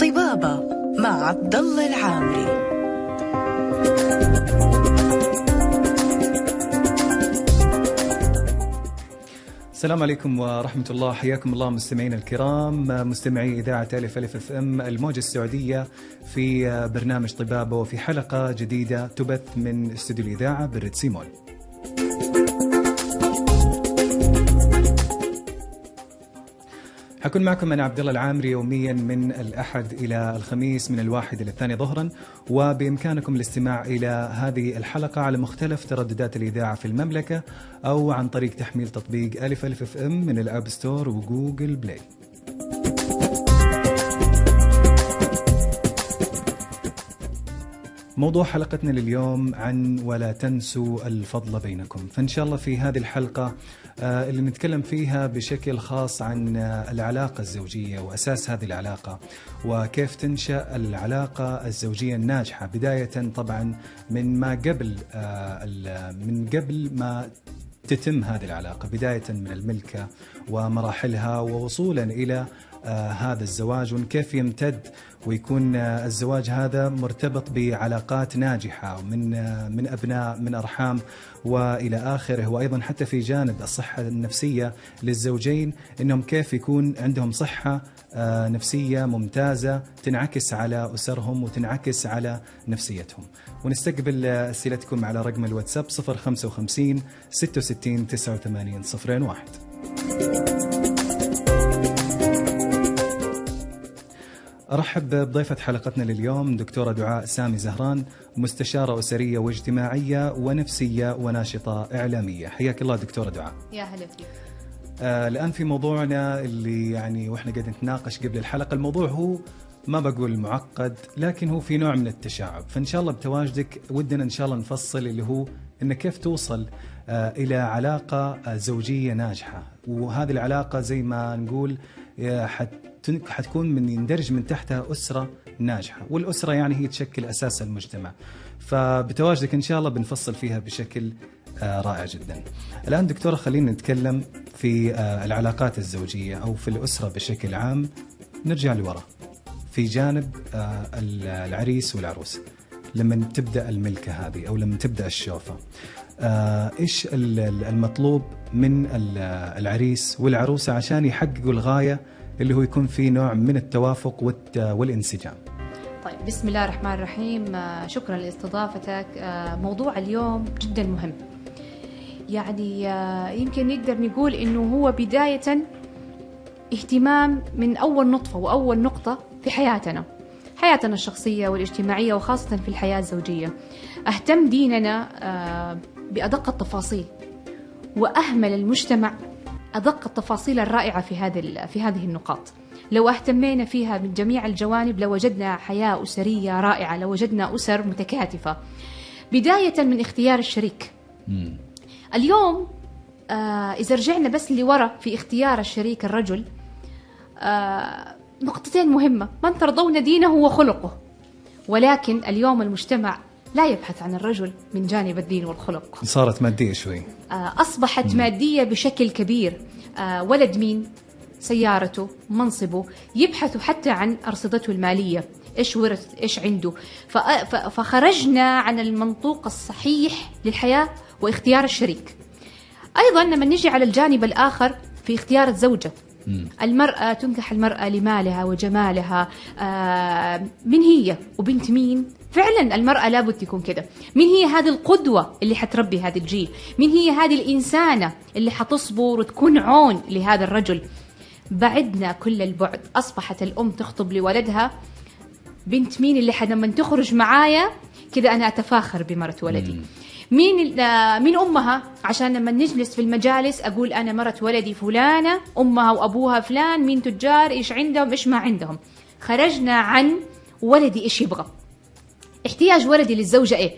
طبابة مع عبد الله العامري. السلام عليكم ورحمة الله. حياكم الله مستمعينا الكرام مستمعي إذاعة ألف ألف FM الموجة السعودية في برنامج طبابة وفي حلقة جديدة تبث من استوديو الإذاعة بال Red Sea Mall حكون معكم أنا عبد الله العامري يوميا من الأحد إلى الخميس من الواحد إلى الثانية ظهرا وبإمكانكم الاستماع إلى هذه الحلقة على مختلف ترددات الإذاعة في المملكة أو عن طريق تحميل تطبيق ألف ألف FM من ال App Store و Google Play. موضوع حلقتنا لليوم عن ولا تنسوا الفضل بينكم فإن شاء الله في هذه الحلقة اللي نتكلم فيها بشكل خاص عن آه، العلاقة الزوجية وأساس هذه العلاقة وكيف تنشأ العلاقة الزوجية الناجحة بداية طبعا من ما قبل آه، من قبل ما تتم هذه العلاقة بداية من الملكة ومراحلها ووصولا إلى آه هذا الزواج وكيف يمتد ويكون الزواج هذا مرتبط بعلاقات ناجحة من من أبناء من أرحام وإلى آخره. وأيضا حتى في جانب الصحة النفسية للزوجين أنهم كيف يكون عندهم صحة آه، نفسية ممتازة تنعكس على أسرهم وتنعكس على نفسيتهم. ونستقبل أسئلتكم على رقم الواتساب 055 66 89 01 أرحب بضيفة حلقتنا لليوم دكتورة دعاء سامي زهران مستشارة أسرية واجتماعية ونفسية وناشطة إعلامية. حياك الله دكتورة دعاء. يا هلا فيك. آه الآن في موضوعنا اللي يعني وإحنا قاعدين نتناقش قبل الحلقة. الموضوع هو ما بقول معقد لكن هو في نوع من التشعب. فإن شاء الله بتواجدك ودنا إن شاء الله نفصل اللي هو إنك كيف توصل آه إلى علاقة زوجية ناجحة. وهذه العلاقة زي ما نقول حتكون من يندرج من تحتها أسرة ناجحة والأسرة يعني هي تشكل أساس المجتمع. فبتواجدك إن شاء الله بنفصل فيها بشكل آه، رائع جدا. الآن دكتورة خلينا نتكلم في آه، العلاقات الزوجية أو في الأسرة بشكل عام. نرجع لورا في جانب آه، العريس والعروس. لما تبدأ الملكة هذه أو لما تبدأ الشوفة إيش المطلوب من العريس والعروسة عشان يحققوا الغاية اللي هو يكون في نوع من التوافق والانسجام. طيب بسم الله الرحمن الرحيم. آه، شكرا لاستضافتك. آه، موضوع اليوم جدا مهم. يعني آه، يمكن نقدر نقول إنه هو بداية اهتمام من أول نطفة وأول نقطة في حياتنا حياتنا الشخصية والاجتماعية وخاصة في الحياة الزوجية. أهتم ديننا بأدق التفاصيل وأهمل المجتمع أدق التفاصيل الرائعة في هذه في هذه النقاط. لو اهتمينا فيها من جميع الجوانب لوجدنا حياة أسرية رائعة لوجدنا أسر متكاتفة. بداية من اختيار الشريك. مم. اليوم آه إذا رجعنا بس لورا في اختيار الشريك الرجل آه نقطتين مهمة. من ترضون دينه وخلقه؟ ولكن اليوم المجتمع لا يبحث عن الرجل من جانب الدين والخلق. صارت مادية شوي. آه، أصبحت مم. مادية بشكل كبير. آه، ولد مين؟ سيارته منصبه يبحثوا حتى عن أرصدته المالية. إيش ورث إيش عنده. فخرجنا عن المنطوق الصحيح للحياة واختيار الشريك. أيضا لما نجي على الجانب الآخر في اختيار الزوجة. المرأة تنكح المرأة لمالها وجمالها. آه من هي؟ وبنت مين؟ فعلا المرأة لابد تكون كده مين هي هذه القدوة اللي حتربي هذا الجيل؟ مين هي هذه الإنسانة اللي حتصبر وتكون عون لهذا الرجل؟ بعدنا كل البعد. أصبحت الأم تخطب لولدها. بنت مين اللي حد لما تخرج معايا كده أنا أتفاخر بمرة ولدي. مين مين أمها؟ عشان لما نجلس في المجالس أقول أنا مرت ولدي فلانة أمها وأبوها فلان مين تجار إيش عندهم إيش ما عندهم. خرجنا عن ولدي إيش يبغى. احتياج ولدي للزوجة إيه؟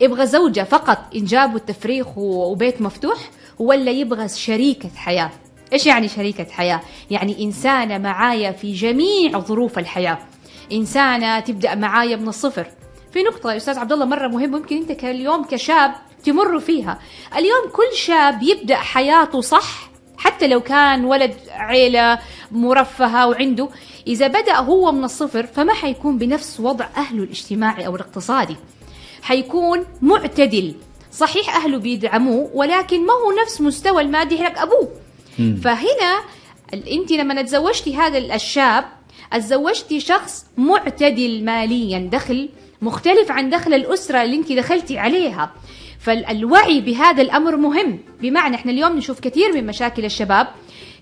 يبغى زوجة فقط إنجاب والتفريخ وبيت مفتوح ولا يبغى شريكة حياة؟ إيش يعني شريكة حياة؟ يعني إنسانة معايا في جميع ظروف الحياة. إنسانة تبدأ معايا من الصفر. في نقطة يا أستاذ عبد الله مرة مهم ممكن أنت كاليوم كشاب تمر فيها. اليوم كل شاب يبدأ حياته صح حتى لو كان ولد عيلة مرفهة وعنده إذا بدأ هو من الصفر فما حيكون بنفس وضع أهله الاجتماعي أو الاقتصادي؟ حيكون معتدل. صحيح أهله بيدعموه ولكن ما هو نفس مستوى المادي حق أبوه. فهنا ال- أنت لما تزوجتي هذا الشاب تزوجتي شخص معتدل ماليا دخل مختلف عن دخل الأسرة اللي أنت دخلتي عليها. فالوعي بهذا الأمر مهم. بمعنى إحنا اليوم نشوف كثير من مشاكل الشباب.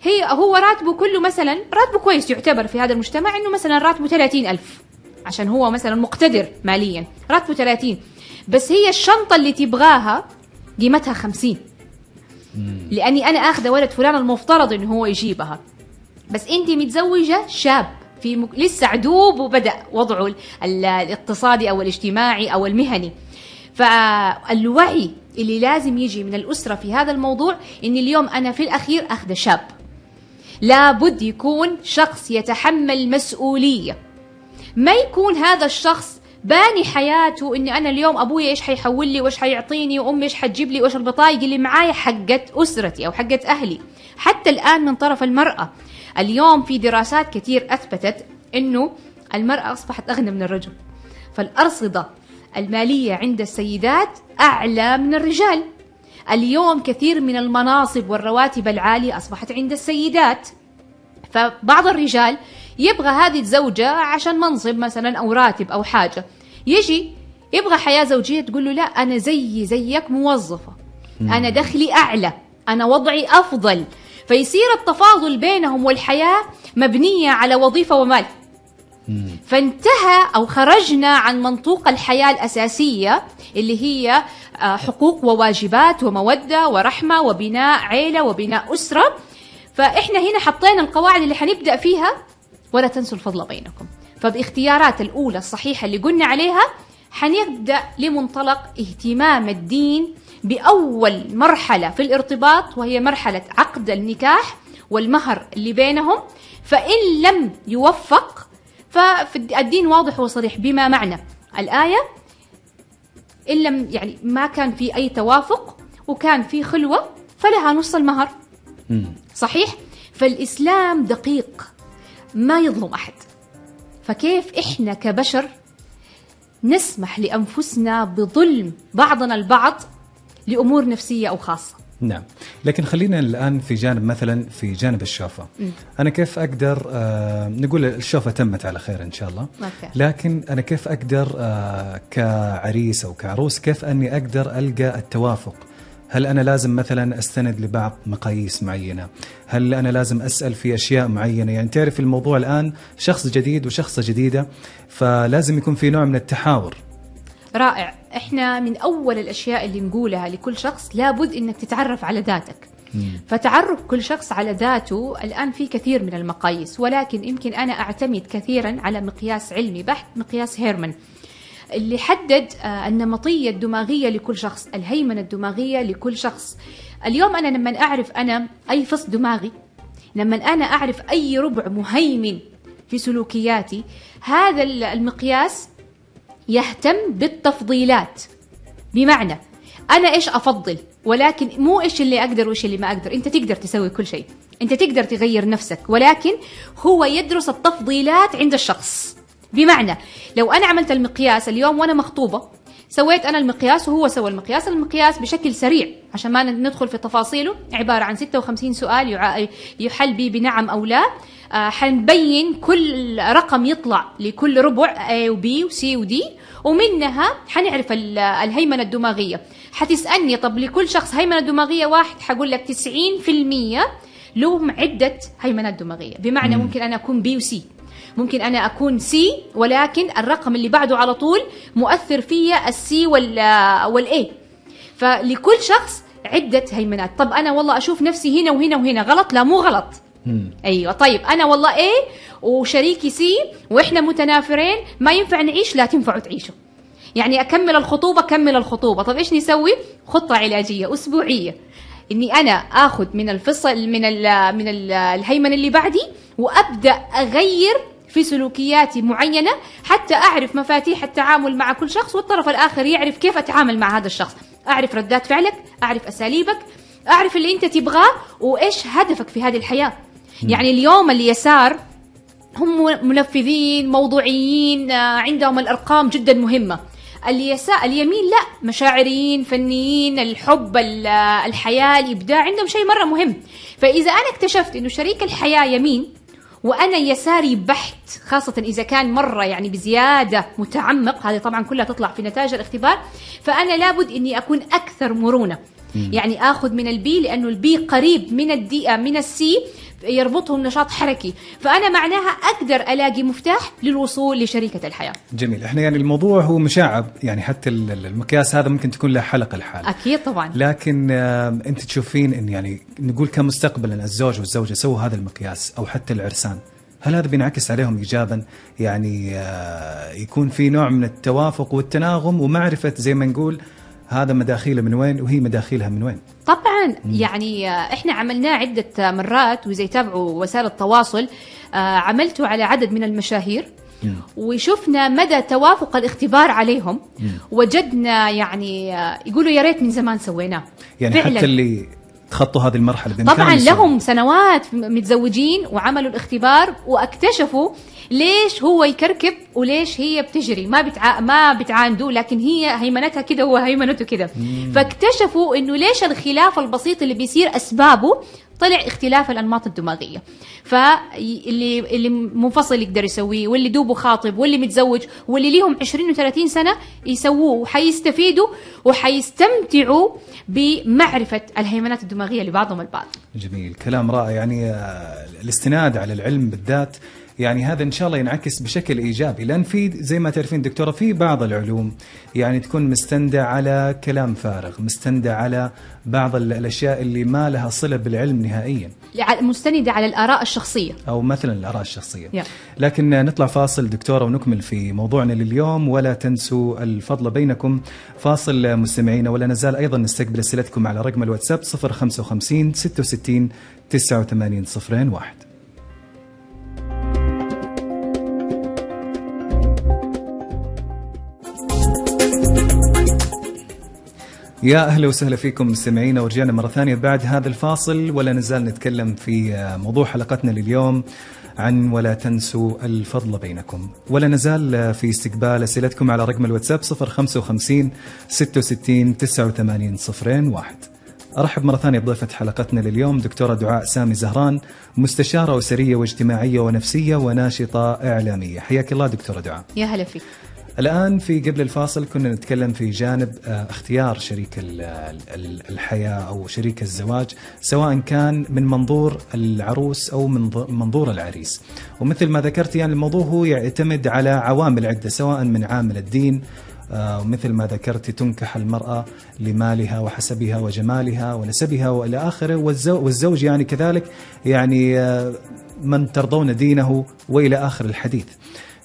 هي هو راتبه كله مثلا راتبه كويس يعتبر في هذا المجتمع إنه مثلا راتبه 30 ألف عشان هو مثلا مقتدر ماليا راتبه 30 بس هي الشنطة اللي تبغاها قيمتها 50 لأني أنا آخذة ولد فلان المفترض إنه هو يجيبها. بس انت متزوجة شاب في مك... لسه عدوب وبدأ وضعه ال... ال- الاقتصادي أو الاجتماعي أو المهني. فالوعي اللي لازم يجي من الأسرة في هذا الموضوع ان اليوم أنا في الأخير آخذة شاب. لابد يكون شخص يتحمل مسؤولية. ما يكون هذا الشخص باني حياته اني أنا اليوم أبوي إيش حيحول لي؟ وإيش حيعطيني؟ وأمي إيش حتجيب لي؟ وإيش البطايق اللي معايا حقت أسرتي أو حقت أهلي؟ حتى الآن من طرف المرأة. اليوم في دراسات كثير أثبتت إنه المرأة أصبحت أغنى من الرجل. فالأرصدة المالية عند السيدات أعلى من الرجال. اليوم كثير من المناصب والرواتب العالية أصبحت عند السيدات. فبعض الرجال يبغى هذه الزوجة عشان منصب مثلا أو راتب أو حاجة. يجي يبغى حياة زوجية تقول له لا أنا زيي زيك موظفة. أنا دخلي أعلى. أنا وضعي أفضل. فيصير التفاضل بينهم والحياة مبنية على وظيفة ومال. فانتهى أو خرجنا عن منطوق الحياة الأساسية اللي هي آه، حقوق وواجبات ومودة ورحمة وبناء عيلة وبناء أسرة. فإحنا هنا حطينا القواعد اللي حنبدأ فيها ولا تنسوا الفضل بينكم. فباختيارات الأولى الصحيحة اللي قلنا عليها حنبدأ لمنطلق اهتمام الدين بأول مرحلة في الارتباط وهي مرحلة عقد النكاح والمهر اللي بينهم. فإن لم يوفق فالدين واضح وصريح بما معنى. الآية إن لم يعني ما كان في أي توافق وكان في خلوة فلها نص المهر. صحيح؟ فالإسلام دقيق ما يظلم أحد. فكيف إحنا كبشر نسمح لأنفسنا بظلم بعضنا البعض لأمور نفسية أو خاصة؟ نعم. لكن خلينا الآن في جانب مثلا في جانب الشوفة. أنا كيف أقدر آه نقول الشوفة تمت على خير إن شاء الله. أوكي. لكن أنا كيف أقدر آه كعريس أو كعروس كيف أني أقدر ألقى التوافق؟ هل أنا لازم مثلا أستند لبعض مقاييس معينة؟ هل أنا لازم أسأل في أشياء معينة؟ يعني تعرف الموضوع الآن شخص جديد وشخصة جديدة فلازم يكون في نوع من التحاور. رائع. إحنا من أول الأشياء اللي نقولها لكل شخص لابد إنك تتعرف على ذاتك. فتعرف كل شخص على ذاته الآن في كثير من المقاييس ولكن يمكن أنا أعتمد كثيرا على مقياس علمي بحت مقياس هيرمان اللي حدد آه، النمطية الدماغية لكل شخص الهيمنة الدماغية لكل شخص. اليوم أنا لما أعرف أنا أي فص دماغي لما أنا أعرف أي ربع مهيمن في سلوكياتي هذا المقياس يهتم بالتفضيلات. بمعنى أنا إيش أفضل؟ ولكن مو إيش اللي أقدر وإيش اللي ما أقدر. أنت تقدر تسوي كل شيء. أنت تقدر تغير نفسك. ولكن هو يدرس التفضيلات عند الشخص. بمعنى لو أنا عملت المقياس اليوم وأنا مخطوبة سويت أنا المقياس وهو سوى المقياس المقياس بشكل سريع. عشان ما ندخل في تفاصيله عبارة عن 56 سؤال يحل به بنعم أو لا. آه، حنبين كل رقم يطلع لكل ربع A و B و C و D. ومنها حنعرف ال- الهيمنة الدماغية. حتسألني طب لكل شخص هيمنة دماغية واحد؟ حقول لك 90% لهم عدة هيمنات دماغية. بمعنى ممكن أنا أكون B و C. ممكن أنا أكون C ولكن الرقم اللي بعده على طول مؤثر فيا السي وال والA فلكل شخص عدة هيمنات. طب أنا والله أشوف نفسي هنا وهنا وهنا. غلط؟ لا مو غلط. أيوه. طيب أنا والله إيه وشريكي سي وإحنا متنافرين ما ينفع نعيش لا تنفعوا تعيشوا. يعني أكمل الخطوبة كمل الخطوبة. طب إيش نسوي؟ خطة علاجية أسبوعية. إني أنا آخذ من الفصل من ال من ال الهيمنه اللي بعدي وأبدأ أغير في سلوكياتي معينة حتى أعرف مفاتيح التعامل مع كل شخص والطرف الآخر يعرف كيف أتعامل مع هذا الشخص. أعرف ردات فعلك أعرف أساليبك أعرف اللي أنت تبغاه وإيش هدفك في هذه الحياة. يعني اليوم اليسار هم منفذين موضوعيين آه، عندهم الأرقام جدا مهمة. اليسار اليمين لا مشاعريين فنيين الحب ال- آه، الحياة الإبداع عندهم شيء مرة مهم. فإذا أنا اكتشفت إنه شريك الحياة يمين وأنا يساري بحت خاصة إذا كان مرة يعني بزيادة متعمق هذه طبعا كلها تطلع في نتائج الاختبار فأنا لابد إني أكون أكثر مرونة. يعني آخذ من ال B لأنه ال B قريب من ال D من ال C يربطهم نشاط حركي. فأنا معناها أقدر ألاقي مفتاح للوصول لشريكة الحياة. جميل. إحنا يعني الموضوع هو مشعب يعني حتى ال- ال- المقياس هذا ممكن تكون له حلقة لحاله أكيد طبعا. لكن آم، أنت تشوفين إن يعني نقول كمستقبلا الزوج والزوجة سووا هذا المقياس أو حتى العرسان. هل هذا بينعكس عليهم ايجابا؟ يعني آه، يكون في نوع من التوافق والتناغم ومعرفة زي ما نقول هذا مداخيله من وين وهي مداخيلها من وين؟ طبعا يعني آه، إحنا عملناه عدة مرات وإذا يتابعوا وسائل التواصل آه، عملته على عدد من المشاهير وشفنا مدى توافق الاختبار عليهم وجدنا يعني آه، يقولوا يا ريت من زمان سويناه. يعني فعلاً. حتى اللي تخطوا هذه المرحلة. طبعا. لهم سنوات متزوجين وعملوا الاختبار واكتشفوا ليش هو يكركب وليش هي بتجري. ما بتع... ما بتعاندوا لكن هي هيمنتها كده وهو هيمنته كده. فاكتشفوا إنه ليش الخلاف البسيط اللي بيصير أسبابه طلع اختلاف الأنماط الدماغية. فاللي اللي منفصل يقدر يسويه واللي دوبه خاطب واللي متزوج واللي ليهم 20 و30 سنة يسووه وحيستفيدوا وحيستمتعوا بمعرفة الهيمنات الدماغية لبعضهم البعض. جميل. كلام رائع. يعني آه، الاستناد على العلم بالذات يعني هذا إن شاء الله ينعكس بشكل إيجابي. لأن في زي ما تعرفين دكتورة في بعض العلوم يعني تكون مستندة على كلام فارغ مستندة على بعض ال- الأشياء اللي ما لها صلة بالعلم نهائيا. مستندة على الآراء الشخصية. أو مثلا الآراء الشخصية. يا. لكن نطلع فاصل دكتورة ونكمل في موضوعنا لليوم. ولا تنسوا الفضل بينكم. فاصل مستمعينا. ولا نزال أيضا نستقبل أسئلتكم على رقم الواتساب 055 66 89 01 يا أهلا وسهلا فيكم مستمعينا ورجعنا مرة ثانية بعد هذا الفاصل ولا نزال نتكلم في موضوع حلقتنا لليوم عن ولا تنسوا الفضل بينكم. ولا نزال في استقبال أسئلتكم على رقم الواتساب 055 66 89 01 أرحب مرة ثانية بضيفة حلقتنا لليوم دكتورة دعاء سامي زهران مستشارة أسرية واجتماعية ونفسية وناشطة إعلامية. حياك الله دكتورة دعاء. يا هلا فيك. الآن في قبل الفاصل كنا نتكلم في جانب آه، اختيار شريك ال- ال- الحياة أو شريك الزواج سواء كان من منظور العروس أو من منظور العريس. ومثل ما ذكرت يعني الموضوع هو يعتمد على عوامل عدة سواء من عامل الدين آه، ومثل ما ذكرت تنكح المرأة لمالها وحسبها وجمالها ونسبها وإلى آخره. والزو- والزوج يعني كذلك يعني آه، من ترضون دينه وإلى آخر الحديث.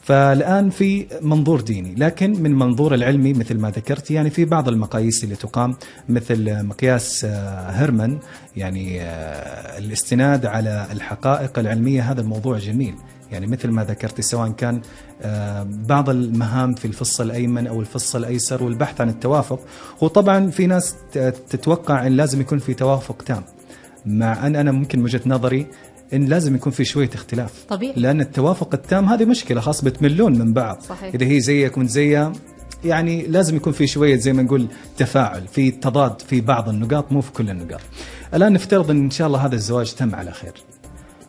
فالآن في منظور ديني لكن من منظور العلمي مثل ما ذكرت يعني في بعض المقاييس اللي تقام مثل مقياس آه، هيرمان يعني آه، الاستناد على الحقائق العلمية. هذا الموضوع جميل يعني مثل ما ذكرت سواء كان آه، بعض المهام في الفص الأيمن أو الفص الأيسر والبحث عن التوافق. وطبعا في ناس تتوقع أن لازم يكون في توافق تام مع أن أنا ممكن من وجهة نظري إن لازم يكون في شوية اختلاف. طبيعي. لأن التوافق التام هذه مشكلة خاص بتملون من بعض. صحيح. إذا هي زيك وانت زيها يعني لازم يكون في شوية زي ما نقول تفاعل في تضاد في بعض النقاط مو في كل النقاط. الآن نفترض إن إن شاء الله هذا الزواج تم على خير.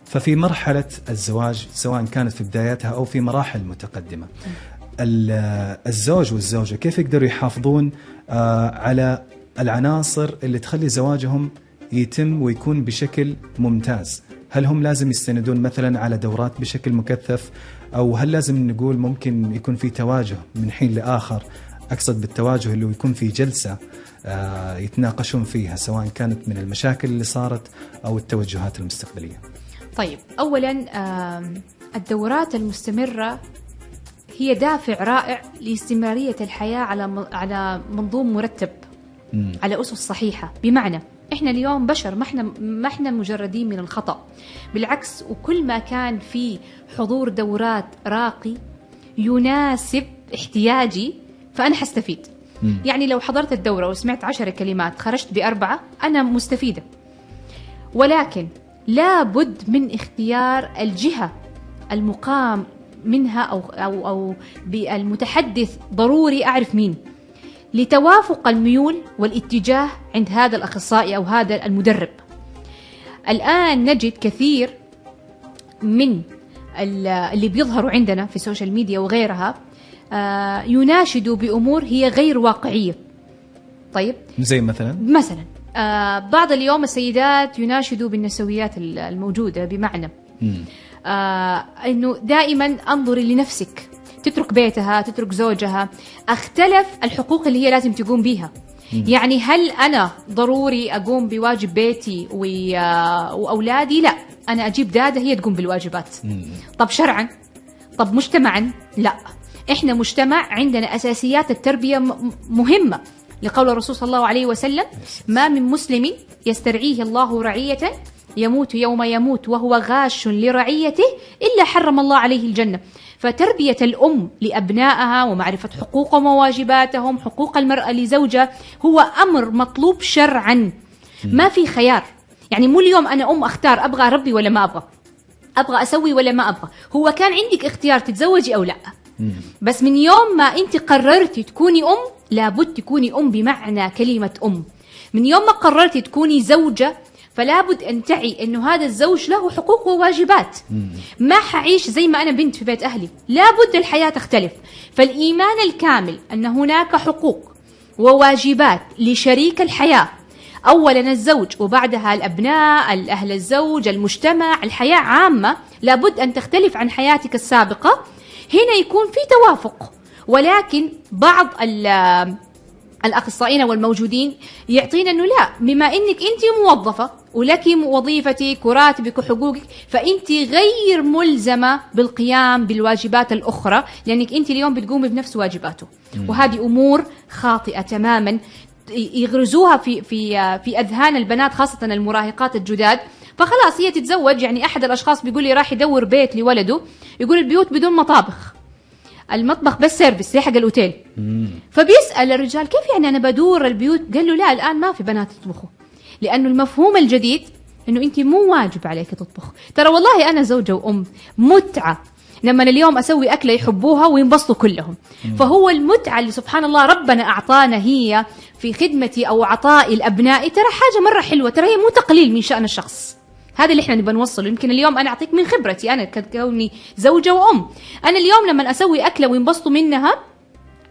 ففي مرحلة الزواج سواء كانت في بدايتها أو في مراحل متقدمة. ال- الزوج والزوجة كيف يقدروا يحافظون آه، على العناصر اللي تخلي زواجهم يتم ويكون بشكل ممتاز؟ هل هم لازم يستندون مثلا على دورات بشكل مكثف أو هل لازم نقول ممكن يكون في تواجه من حين لآخر أقصد بالتواجه اللي يكون في جلسة آه، يتناقشون فيها سواء كانت من المشاكل اللي صارت أو التوجهات المستقبلية. طيب اولا الدورات المستمرة هي دافع رائع لاستمرارية الحياة على على منظوم مرتب. على أسس صحيحة بمعنى إحنا اليوم بشر ما إحنا ما إحنا مجردين من الخطأ. بالعكس وكل ما كان في حضور دورات راقي يناسب احتياجي فأنا حستفيد. يعني لو حضرت الدورة وسمعت عشر كلمات خرجت بأربعة أنا مستفيدة. ولكن لابد من اختيار الجهة المقام منها أو, أو, أو بالمتحدث ضروري أعرف مين. لتوافق الميول والاتجاه عند هذا الأخصائي أو هذا المدرب. الآن نجد كثير من اللي بيظهروا عندنا في السوشيال ميديا وغيرها آه، يناشدوا بأمور هي غير واقعية. طيب؟ زي مثلا؟ مثلا آه، بعض اليوم السيدات يناشدوا بالنسويات الموجودة بمعنى آه إنه دائما أنظري لنفسك. تترك بيتها تترك زوجها. أختلف الحقوق اللي هي لازم تقوم بها يعني هل أنا ضروري أقوم بواجب بيتي آه، وأولادي؟ لا. أنا أجيب دادة هي تقوم بالواجبات. طب شرعا؟ طب مجتمعا؟ لا. إحنا مجتمع عندنا أساسيات التربية مهمة. لقول الرسول صلى الله عليه وسلم ما من مسلم يسترعيه الله رعية يموت يوم يموت وهو غاش لرعيته إلا حرم الله عليه الجنة. فتربية الأم لأبنائها ومعرفة حقوقهم وواجباتهم حقوق المرأة لزوجها هو أمر مطلوب شرعا. ما في خيار. يعني مو اليوم أنا أم أختار أبغى أربي ولا ما أبغى. أبغى أسوي ولا ما أبغى. هو كان عندك اختيار تتزوجي أو لا. بس من يوم ما أنت قررتي تكوني أم لابد تكوني أم بمعنى كلمة أم. من يوم ما قررتي تكوني زوجة فلا بد أن تعي أنه هذا الزوج له حقوق وواجبات. ما حعيش زي ما أنا بنت في بيت أهلي. لا بد الحياة تختلف. فالإيمان الكامل أن هناك حقوق وواجبات لشريك الحياة. أولا الزوج وبعدها الأبناء الأهل الزوج المجتمع الحياة عامة. لابد أن تختلف عن حياتك السابقة. هنا يكون في توافق. ولكن بعض الأخصائيين والموجودين يعطينا أنه لا بما إنك أنت موظفة ولك وظيفتك وراتبك وحقوقك فأنت غير ملزمة بالقيام بالواجبات الأخرى لأنك أنت اليوم بتقومي بنفس واجباته. وهذه أمور خاطئة تماما يغرزوها في في في أذهان البنات خاصة المراهقات الجداد. فخلاص هي تتزوج يعني أحد الأشخاص بيقول لي راح يدور بيت لولده يقول البيوت بدون مطابخ. المطبخ بس سيرفيس زي حق الأوتيل. فبيسأل الرجال كيف يعني أنا بدور البيوت؟ قال له لا الآن ما في بنات يطبخوا. لأنه المفهوم الجديد إنه انت مو واجب عليك تطبخ. ترى والله أنا زوجة وأم متعة. لما اليوم أسوي أكلة يحبوها وينبسطوا كلهم. فهو المتعة اللي سبحان الله ربنا أعطانا هي في خدمتي أو عطائي لابنائي ترى حاجة مرة حلوة ترى هي مو تقليل من شأن الشخص. هذا اللي إحنا نبغى نوصله. يمكن اليوم أنا أعطيك من خبرتي أنا كوني زوجة وأم. أنا اليوم لما أسوي أكلة وينبسطوا منها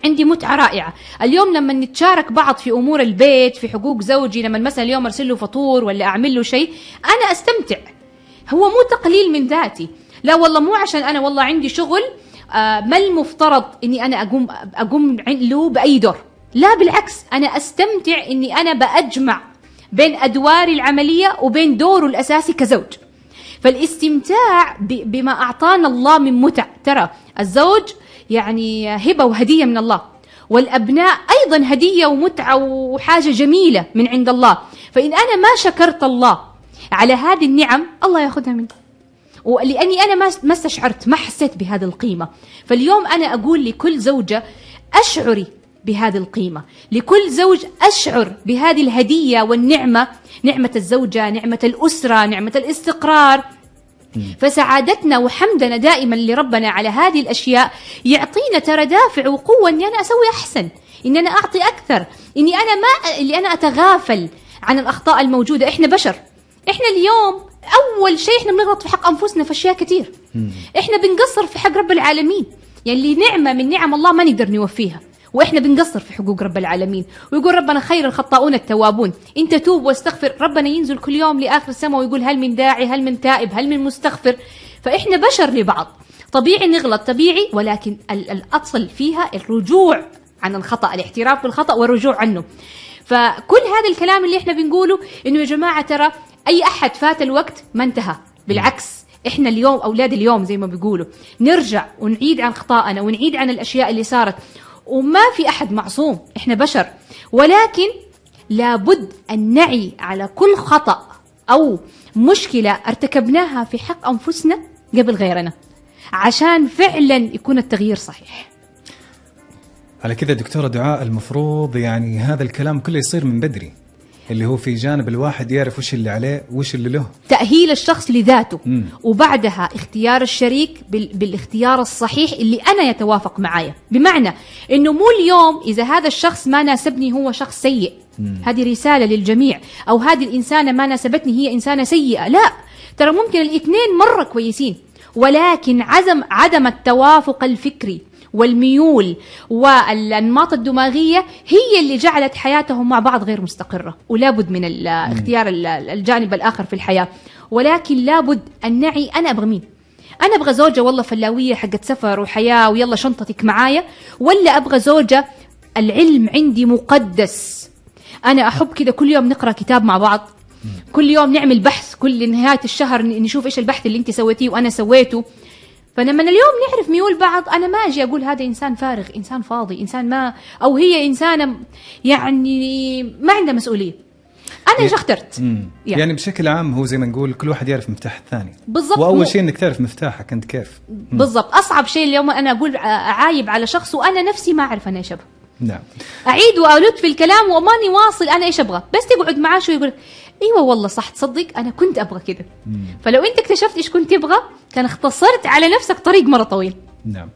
عندي متعة رائعة. اليوم لما نتشارك بعض في أمور البيت في حقوق زوجي لما مثلا اليوم أرسل له فطور ولا أعمل له شيء أنا أستمتع. هو مو تقليل من ذاتي. لا والله مو عشان أنا والله عندي شغل آه ما المفترض إني أنا أقوم أقوم له بأي دور. لا بالعكس أنا أستمتع إني أنا بأجمع بين أدواري العملية وبين دوره الأساسي كزوج. فالاستمتاع بما أعطانا الله من متع. ترى الزوج يعني هبة وهدية من الله. والأبناء أيضا هدية ومتعة وحاجة جميلة من عند الله. فإن أنا ما شكرت الله على هذه النعم الله يأخذها مني. ولأني أنا ما استشعرت ما حسيت بهذه القيمة. فاليوم أنا أقول لكل زوجة أشعري بهذه القيمة. لكل زوج أشعر بهذه الهدية والنعمة. نعمة الزوجة نعمة الأسرة نعمة الاستقرار. فسعادتنا وحمدنا دائما لربنا على هذه الأشياء يعطينا ترى دافع وقوة أني أنا أسوي أحسن أني أنا أعطي أكثر أني أنا ما اللي أنا أتغافل عن الأخطاء الموجودة. إحنا بشر إحنا اليوم أول شيء إحنا بنغلط في حق أنفسنا في أشياء كثير. إحنا بنقصر في حق رب العالمين. يعني نعمة من نعم الله ما نقدر نوفيها. وإحنا بنقصر في حقوق رب العالمين. ويقول ربنا خير الخطاؤون التوابون. انت توب واستغفر ربنا ينزل كل يوم لآخر السماء ويقول هل من داعي هل من تائب هل من مستغفر. فإحنا بشر لبعض. طبيعي نغلط طبيعي ولكن الأصل فيها الرجوع عن الخطأ الاعتراف بالخطا والرجوع عنه. فكل هذا الكلام اللي إحنا بنقوله إنه يا جماعة ترى أي أحد فات الوقت ما انتهى. بالعكس إحنا اليوم أولاد اليوم زي ما بيقولوا. نرجع ونعيد عن اخطائنا ونعيد عن الأشياء اللي صارت. وما في أحد معصوم إحنا بشر. ولكن لابد أن نعي على كل خطأ أو مشكلة ارتكبناها في حق أنفسنا قبل غيرنا عشان فعلا يكون التغيير صحيح. على كذا دكتورة دعاء المفروض يعني هذا الكلام كله يصير من بدري. اللي هو في جانب الواحد يعرف وش اللي عليه وش اللي له. تأهيل الشخص لذاته. مم. وبعدها اختيار الشريك بال... بالاختيار الصحيح اللي أنا يتوافق معايا. بمعنى أنه مو اليوم إذا هذا الشخص ما ناسبني هو شخص سيء. هذه رسالة للجميع. أو هذه الإنسانة ما ناسبتني هي إنسانة سيئة. لا. ترى ممكن الاثنين مرة كويسين. ولكن عدم عدم التوافق الفكري. والميول والأنماط الدماغية هي اللي جعلت حياتهم مع بعض غير مستقرة. ولابد من اختيار ال- الجانب الآخر في الحياة. ولكن لابد أن نعي أنا أبغى مين؟ أنا أبغى زوجة والله فلاوية حقت سفر وحياة ويلا شنطتك معايا. ولا أبغى زوجة العلم عندي مقدس. أنا أحب كذا كل يوم نقرأ كتاب مع بعض. كل يوم نعمل بحث. كل نهاية الشهر نشوف إيش البحث اللي أنت سويتيه وأنا سويته. فلما اليوم نعرف ميول بعض. أنا ما أجي أقول هذا إنسان فارغ إنسان فاضي إنسان ما أو هي إنسانة يعني ما عندها مسؤولية. أنا إيش اخترت. يعني. يعني بشكل عام هو زي ما نقول كل واحد يعرف مفتاح الثاني. بالضبط. مو- واول شيء إنك تعرف مفتاحك أنت كيف. بالضبط. أصعب شيء اليوم أنا أقول أعايب على شخص وأنا نفسي ما أعرف أنا إيش أبغى. نعم. أعيد والد في الكلام وماني واصل أنا إيش أبغى. بس تقعد معاه شوي يقول إيوه والله صح تصدق أنا كنت أبغى كذا. فلو أنت اكتشفت إيش كنت تبغى كان اختصرت على نفسك طريق مرة طويل. نعم.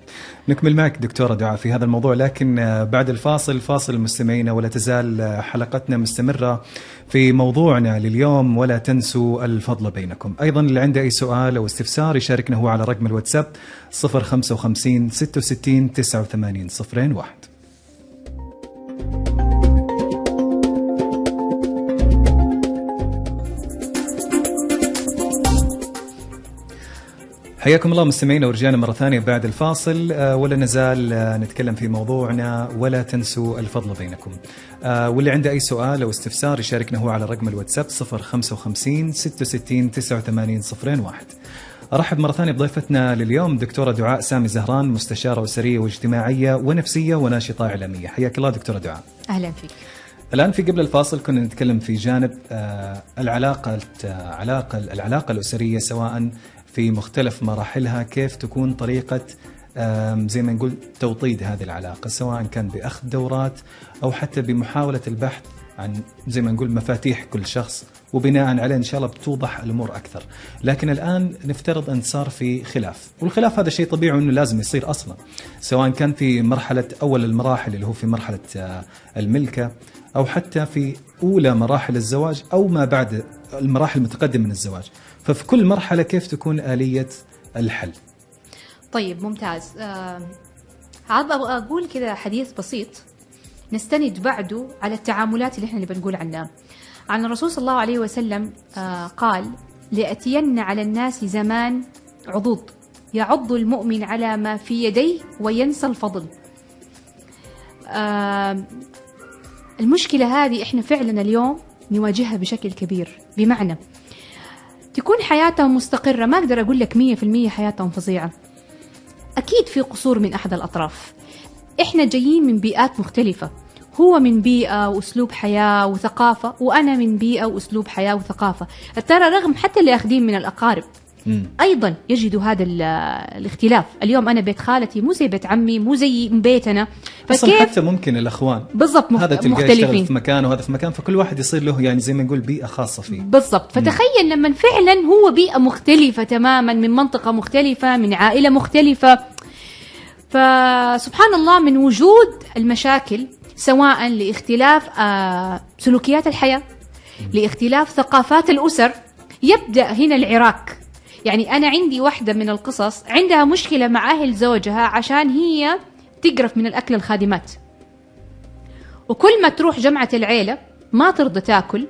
نكمل معك دكتورة دعاء في هذا الموضوع لكن بعد الفاصل فاصل مستمعينا ولا تزال حلقتنا مستمرة في موضوعنا لليوم ولا تنسوا الفضل بينكم. أيضا اللي عنده أي سؤال أو استفسار يشاركنا هو على رقم الواتساب 055 66 89 01 حياكم الله مستمعينا ورجعنا مرة ثانية بعد الفاصل. آه، ولا نزال آه، نتكلم في موضوعنا ولا تنسوا الفضل بينكم. آه، واللي عنده أي سؤال أو استفسار يشاركنا هو على رقم الواتساب 055 66 89 صفرين واحد. أرحب مرة ثانية بضيفتنا لليوم دكتورة دعاء سامي زهران مستشارة أسرية واجتماعية ونفسية وناشطة إعلامية. حياك الله دكتورة دعاء. أهلا فيك. الآن في قبل الفاصل كنا نتكلم في جانب العلاقة آه، علاقة العلاقة الأسرية سواء في مختلف مراحلها كيف تكون طريقة زي ما نقول توطيد هذه العلاقة سواء كان بأخذ دورات أو حتى بمحاولة البحث عن زي ما نقول مفاتيح كل شخص وبناء عليه إن شاء الله بتوضح الأمور أكثر. لكن الآن نفترض أن صار في خلاف والخلاف هذا شيء طبيعي أنه لازم يصير أصلا سواء كان في مرحلة أول المراحل اللي هو في مرحلة آه، الملكة أو حتى في أولى مراحل الزواج أو ما بعد المراحل المتقدمة من الزواج. ففي كل مرحلة كيف تكون آلية الحل؟ طيب ممتاز. آه عاد أبغى أقول كذا حديث بسيط نستند بعده على التعاملات اللي إحنا اللي بنقول عنها. عن الرسول صلى الله عليه وسلم آه قال لأتين على الناس زمان عضوض يعض المؤمن على ما في يديه وينسى الفضل. آه المشكلة هذه إحنا فعلا اليوم نواجهها بشكل كبير. بمعنى تكون حياتهم مستقرة. ما أقدر أقول لك مية في المية حياتهم فظيعة. أكيد في قصور من أحد الأطراف. إحنا جايين من بيئات مختلفة. هو من بيئة وأسلوب حياة وثقافة وأنا من بيئة وأسلوب حياة وثقافة. ترى رغم حتى اللي أخذين من الأقارب مم. أيضا يجدوا هذا ال- الاختلاف. اليوم أنا بيت خالتي مو زي بيت عمي مو زي بيتنا. فكيف؟ حتى ممكن الأخوان. بالضبط مخ- هذا تلقاه يشتغل في مكان وهذا في مكان فكل واحد يصير له يعني زي ما نقول بيئة خاصة فيه. بالضبط. فتخيل لما فعلا هو بيئة مختلفة تماما من منطقة مختلفة من عائلة مختلفة. فسبحان الله من وجود المشاكل سواء لاختلاف آه، سلوكيات الحياة لاختلاف ثقافات الأسر يبدأ هنا العراك يعني أنا عندي واحدة من القصص عندها مشكلة مع أهل زوجها عشان هي تقرف من الأكل الخادمات. وكل ما تروح جمعة العيلة ما ترضى تاكل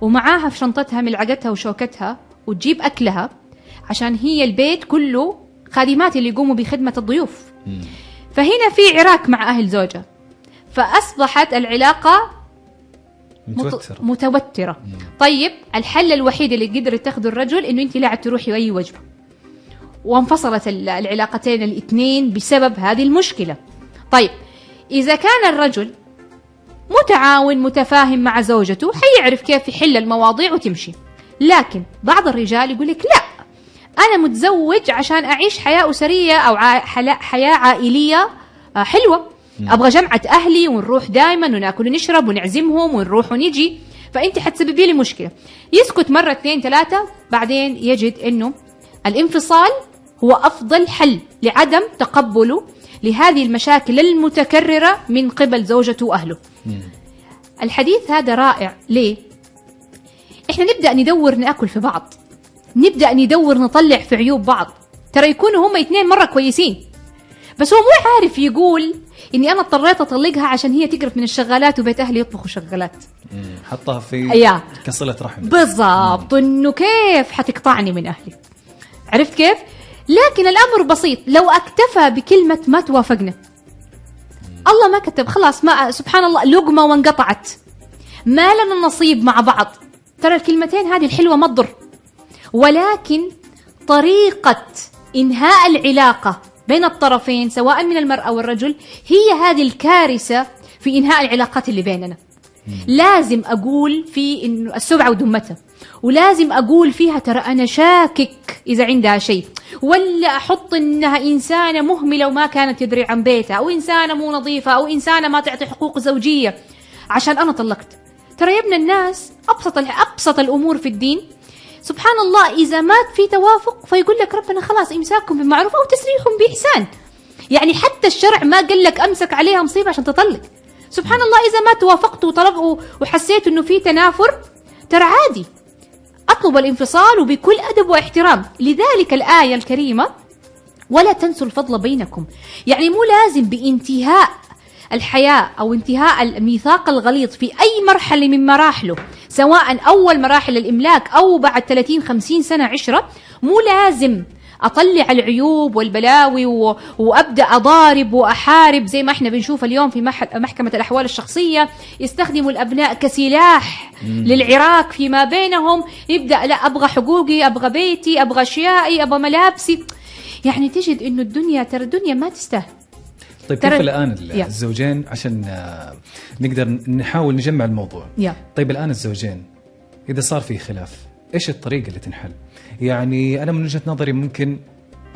ومعاها في شنطتها ملعقتها وشوكتها وتجيب أكلها عشان هي البيت كله خادمات اللي يقوموا بخدمة الضيوف. فهنا في عراك مع أهل زوجها. فأصبحت العلاقة مت- متوتر متوترة. طيب الحل الوحيد اللي قدرت تاخذه الرجل إنه أنت لا عاد تروحي اي وجبة. وانفصلت ال- العلاقتين الاثنين بسبب هذه المشكلة. طيب إذا كان الرجل متعاون متفاهم مع زوجته حيعرف كيف يحل المواضيع وتمشي. لكن بعض الرجال يقول لك لا أنا متزوج عشان أعيش حياة أسرية أو ع- حلا- حياة عائلية آه، حلوة. أبغى جمعة أهلي ونروح دائما ونأكل ونشرب ونعزمهم ونروح ونجي فأنت حتسببي لي مشكلة. يسكت مرة اثنين ثلاثة بعدين يجد إنه الانفصال هو أفضل حل لعدم تقبله لهذه المشاكل المتكررة من قبل زوجته وأهله. الحديث هذا رائع. ليه؟ إحنا نبدأ ندور نأكل في بعض. نبدأ ندور نطلع في عيوب بعض. ترى يكونوا هم اثنين مرة كويسين. بس هو مو عارف يقول إني أنا اضطريت أطلقها عشان هي تقرف من الشغالات وبيت أهلي يطبخوا شغالات. حطها في يا. كصلة رحم. بالضبط. إنه كيف حتقطعني من أهلي؟ عرفت كيف؟ لكن الأمر بسيط. لو أكتفى بكلمة ما توافقنا. الله ما كتب. خلاص ما سبحان الله لقمة وانقطعت. ما لنا نصيب مع بعض. ترى الكلمتين هذه الحلوة ما تضر. ولكن طريقة إنهاء العلاقة بين الطرفين سواء من المرأة والرجل هي هذه الكارثة في إنهاء العلاقات اللي بيننا. لازم أقول في انه السبعه ودمتها ولازم أقول فيها ترى أنا شاكك إذا عندها شيء. ولا أحط إنها إنسانة مهملة وما كانت تدري عن بيتها أو إنسانة مو نظيفة أو إنسانة ما تعطي حقوق زوجية. عشان أنا طلقت. ترى يا ابن الناس أبسط أبسط الأمور في الدين سبحان الله إذا مات في توافق فيقول لك ربنا خلاص امساككم بمعروف أو تسريحهم بإحسان. يعني حتى الشرع ما قال لك أمسك عليها مصيبة عشان تطلق. سبحان الله إذا ما توافقتوا وطلبوا وحسيت إنه في تنافر ترى عادي. أطلب الانفصال وبكل أدب واحترام. لذلك الآية الكريمة ولا تنسوا الفضل بينكم. يعني مو لازم بانتهاء الحياة أو انتهاء الميثاق الغليظ في أي مرحلة من مراحله سواء أول مراحل الإملاك أو بعد 30 50 سنة عشرة مو لازم أطلع العيوب والبلاوي و... وأبدأ أضارب وأحارب زي ما إحنا بنشوف اليوم في مح... محكمة الأحوال الشخصية يستخدموا الأبناء كسلاح للعراك فيما بينهم يبدأ لا أبغى حقوقي أبغى بيتي أبغى أشيائي أبغى ملابسي. يعني تجد إنه الدنيا ترى الدنيا ما تستاهل. طيب كيف الآن. الزوجين عشان آه، نقدر نحاول نجمع الموضوع يا. طيب الآن الزوجين إذا صار في خلاف إيش الطريقة اللي تنحل يعني أنا من وجهة نظري ممكن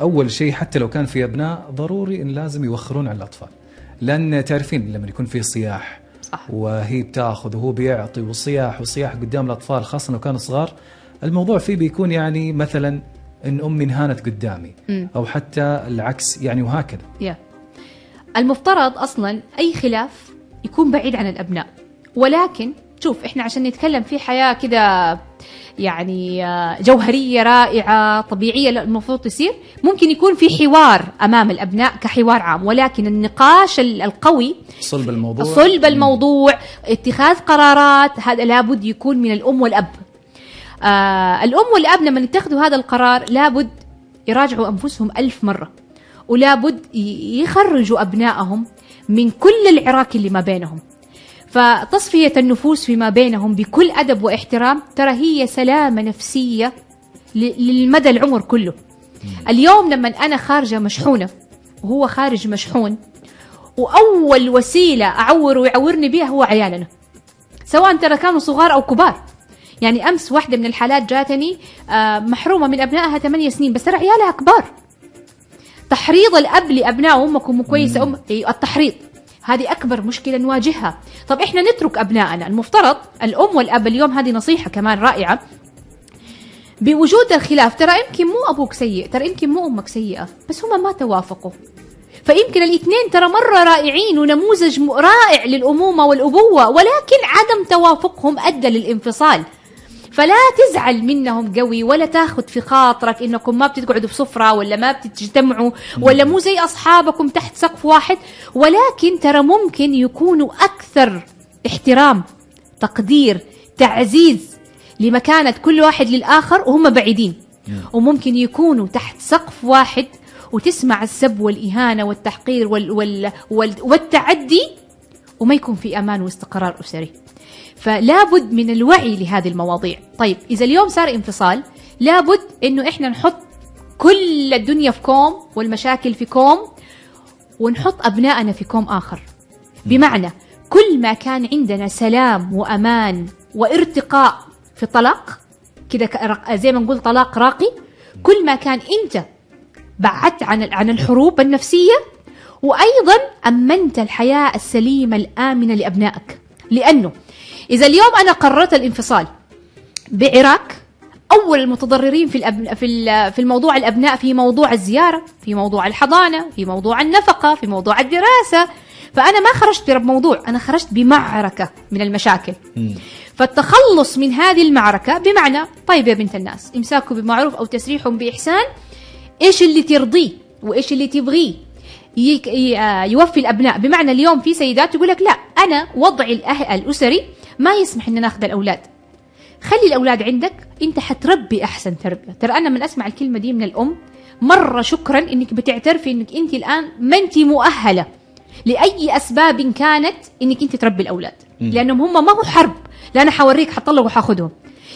أول شيء حتى لو كان في أبناء ضروري إن لازم يوخرون عن الأطفال لأن تعرفين لما يكون في صياح صح. وهي بتاخذ وهو بيعطي وصياح وصياح قدام الأطفال خاصة لو كانوا صغار الموضوع فيه بيكون يعني مثلا إن أمي انهانت قدامي مم. أو حتى العكس يعني وهكذا يا المفترض أصلا أي خلاف يكون بعيد عن الأبناء. ولكن شوف إحنا عشان نتكلم في حياة كده يعني آه، جوهرية رائعة طبيعية المفروض تصير ممكن يكون في حوار أمام الأبناء كحوار عام ولكن النقاش ال- القوي صلب الموضوع. صلب الموضوع اتخاذ قرارات هذا لابد يكون من الأم والأب. آه الأم والأب لما يتخذوا هذا القرار لابد يراجعوا أنفسهم ألف مرة. ولابد يخرجوا أبنائهم من كل العراك اللي ما بينهم. فتصفية النفوس فيما بينهم بكل أدب واحترام ترى هي سلامة نفسية ل- للمدى العمر كله. اليوم لما أنا خارجة مشحونة وهو خارج مشحون وأول وسيلة اعور ويعورني بها هو عيالنا. سواء ترى كانوا صغار أو كبار. يعني أمس واحدة من الحالات جاتني آه، محرومة من أبنائها ثمانية سنين بس ترى عيالها كبار. تحريض الأب لابنائه أمكم مو كويسه ام أيوة، التحريض. هذه أكبر مشكلة نواجهها. طب إحنا نترك ابنائنا المفترض الأم والأب اليوم هذه نصيحة كمان رائعة. بوجود الخلاف ترى يمكن مو أبوك سيء ترى يمكن مو أمك سيئة بس هم ما توافقوا. فيمكن الاثنين ترى مرة رائعين ونموذج رائع للأمومة والأبوة ولكن عدم توافقهم أدى للانفصال. فلا تزعل منهم قوي ولا تاخذ في خاطرك إنكم ما بتقعدوا بسفره ولا ما بتجتمعوا ولا مو زي أصحابكم تحت سقف واحد. ولكن ترى ممكن يكونوا أكثر احترام تقدير تعزيز لمكانة كل واحد للآخر وهم بعيدين. وممكن يكونوا تحت سقف واحد وتسمع السب والإهانة والتحقير وال وال وال والتعدي وما يكون في أمان واستقرار أسري. فلابد من الوعي لهذه المواضيع. طيب إذا اليوم صار انفصال لابد إنه إحنا نحط كل الدنيا في كوم والمشاكل في كوم ونحط أبنائنا في كوم آخر. بمعنى كل ما كان عندنا سلام وأمان وارتقاء في طلاق كده زي ما نقول طلاق راقي كل ما كان أنت بعدت عن عن الحروب النفسية وأيضا أمنت الحياة السليمة الآمنة لأبنائك. لأنه إذا اليوم أنا قررت الانفصال بعراك أول المتضررين في الأب... في ال- في الموضوع الأبناء في موضوع الزيارة في موضوع الحضانة في موضوع النفقة في موضوع الدراسة. فأنا ما خرجت بموضوع أنا خرجت بمعركة من المشاكل. فالتخلص من هذه المعركة بمعنى طيب يا بنت الناس امساكه بمعروف أو تسريح بإحسان إيش اللي ترضيه وإيش اللي تبغيه؟ آه، يوفي الأبناء. بمعنى اليوم في سيدات تقول لك لا أنا وضعي الأه- الأسري ما يسمح ان ناخذ الأولاد. خلي الأولاد عندك أنت حتربي أحسن تربية. ترى أنا من أسمع الكلمة دي من الأم مرة شكرا إنك بتعترفي إنك أنت الآن ما أنت مؤهلة لأي أسباب كانت إنك أنت تربي الأولاد. لأنهم هم ما هو حرب. لا أنا حوريك حطلق وحاخذهم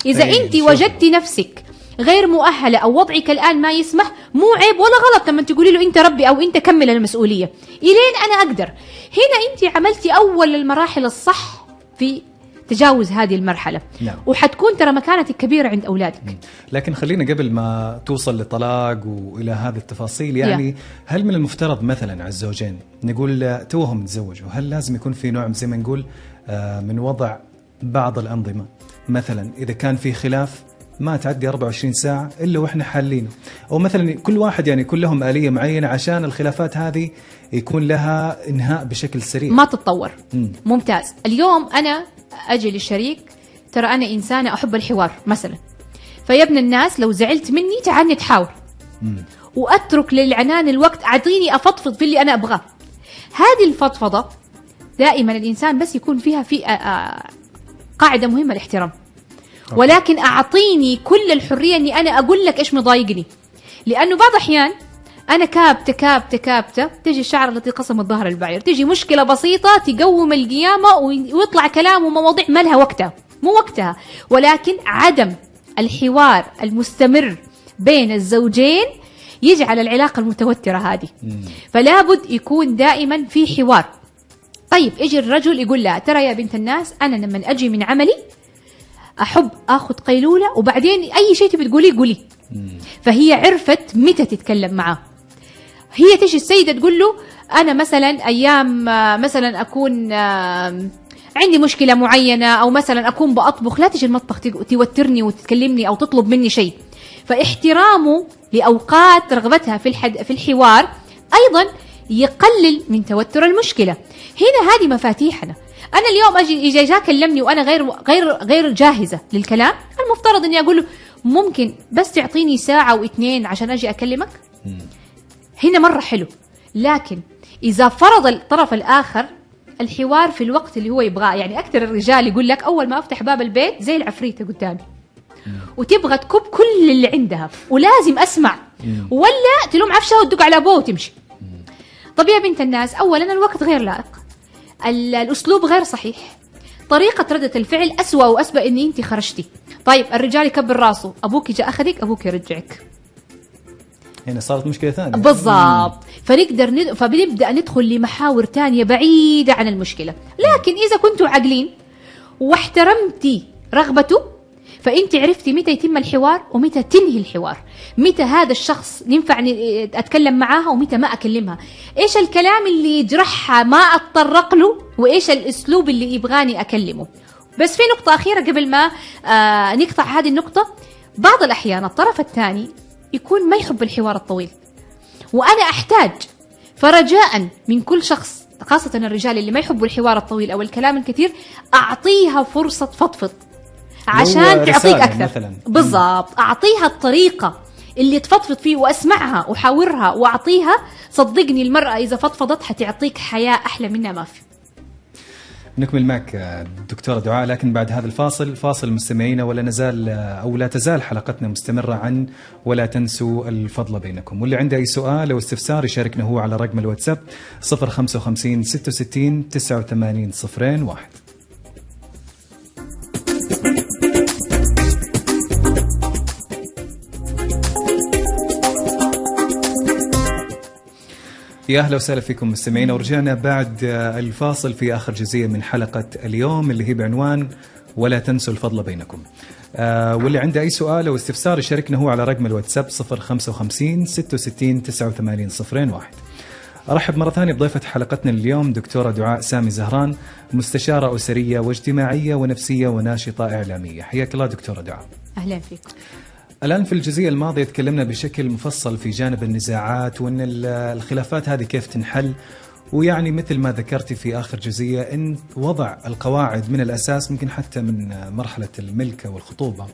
إذا أي، أنت شوفي. وجدتي نفسك غير مؤهلة أو وضعك الآن ما يسمح مو عيب ولا غلط لما تقولي له أنت ربي أو أنت كمل المسؤولية. إلين أنا أقدر. هنا أنت عملتي أول المراحل الصح في تجاوز هذه المرحلة. نعم. وحتكون ترى مكانتك كبيرة عند أولادك. لكن خلينا قبل ما توصل لطلاق وإلى هذه التفاصيل يعني هل من المفترض مثلا على الزوجين نقول توهم تزوجوا هل لازم يكون في نوع زي ما نقول آه، من وضع بعض الأنظمة؟ مثلا إذا كان في خلاف ما تعدي 24 ساعة إلا وإحنا حالينه. أو مثلا كل واحد يعني يكون لهم آلية معينة عشان الخلافات هذه يكون لها إنهاء بشكل سريع. ما تتطور. مم. ممتاز. اليوم أنا أجي للشريك ترى أنا إنسانة أحب الحوار مثلا. فيا ابن الناس لو زعلت مني تعال نتحاور. وأترك للعنان الوقت أعطيني أفضفض في اللي أنا أبغاه. هذه الفضفضة دائما الإنسان بس يكون فيها في قاعدة مهمة الاحترام ولكن أعطيني كل الحرية إني أنا أقول لك إيش مضايقني. لأنه بعض الأحيان أنا كابتة كابتة كابتة. تجي الشعر التي قسمت ظهر البعير. تجي مشكلة بسيطة تقوم القيامة وي- ويطلع كلام ومواضيع ما لها وقتها. مو وقتها. ولكن عدم الحوار المستمر بين الزوجين يجعل العلاقة المتوترة هذه. فلا بد يكون دائما في حوار. طيب يجي الرجل يقول لا ترى يا بنت الناس أنا لما أجي من عملي أحب آخذ قيلولة وبعدين أي شيء تبي تقوليه قوليه فهي عرفت متى تتكلم معاه. هي تجي السيدة تقول له أنا مثلا أيام آه، مثلا أكون عندي مشكلة معينة أو مثلا أكون بطبخ لا تجي المطبخ توترني وتكلمني أو تطلب مني شيء. فاحترامه لأوقات رغبتها في الحد في الحوار أيضا يقلل من توتر المشكلة. هنا هذه مفاتيحنا. أنا اليوم أجي أجي جاء كلمني وأنا غير غير غير جاهزة للكلام المفترض إني أقول له ممكن بس تعطيني ساعة أو اثنين عشان أجي أكلمك؟ هنا مرة حلو. لكن إذا فرض الطرف الآخر الحوار في الوقت اللي هو يبغاه يعني أكثر الرجال يقول لك أول ما أفتح باب البيت زي العفريتة قدامي. وتبغى تكب كل اللي عندها. ولازم أسمع. ولا تلوم عفشها وتدق على أبوه وتمشي. طب يا بنت الناس أولا الوقت غير لائق. ال- الأسلوب غير صحيح. طريقة ردة الفعل أسوأ وأسبأ إن أنت خرجتي. طيب الرجال يكبر راسه. أبوك جاء أخذك أبوك يرجعك. هنا صارت مشكلة ثانية. بالضبط. فنقدر ند... فبنبدأ ندخل لمحاور تانية بعيده عن المشكلة. لكن إذا كنتوا عاقلين واحترمتي رغبته فأنت عرفتي متى يتم الحوار ومتى تنهي الحوار. متى هذا الشخص ينفع أتكلم معاها ومتى ما أكلمها. إيش الكلام اللي يجرحها ما أتطرق له وإيش الأسلوب اللي يبغاني أكلمه. بس في نقطة أخيرة قبل ما آه نقطع هذه النقطة. بعض الأحيان الطرف الثاني يكون ما يحب الحوار الطويل. وأنا أحتاج فرجاء من كل شخص خاصة الرجال اللي ما يحبوا الحوار الطويل أو الكلام الكثير أعطيها فرصة فضفض. عشان تعطيك مثلاً. بالضبط. أعطيها الطريقة اللي تفضفض فيه وأسمعها وأحاورها وأعطيها صدقني المرأة إذا فضفضت حتعطيك حياة أحلى منها ما في. نكمل معك دكتورة دعاء لكن بعد هذا الفاصل فاصل مستمعينا ولا نزال أو لا تزال حلقتنا مستمرة عن ولا تنسوا الفضل بينكم. واللي عنده أي سؤال أو استفسار يشاركنا هو على رقم الواتساب 055 66 89 01 يا أهلا وسهلا فيكم مستمعينا ورجعنا بعد آه، الفاصل في آخر جزئية من حلقة اليوم اللي هي بعنوان ولا تنسوا الفضل بينكم. آه واللي عنده أي سؤال أو استفسار يشاركنا هو على رقم الواتساب 055 66 89 صفرين واحد. أرحب مرة ثانية بضيفة حلقتنا اليوم دكتورة دعاء سامي زهران مستشارة أسرية واجتماعية ونفسية وناشطة إعلامية حياك الله دكتورة دعاء أهلا فيك الآن في الجزئيه الماضية تكلمنا بشكل مفصل في جانب النزاعات وأن ال- الخلافات هذه كيف تنحل. ويعني مثل ما ذكرتي في آخر جزئيه إن وضع القواعد من الأساس ممكن حتى من مرحلة الملكه والخطوبة.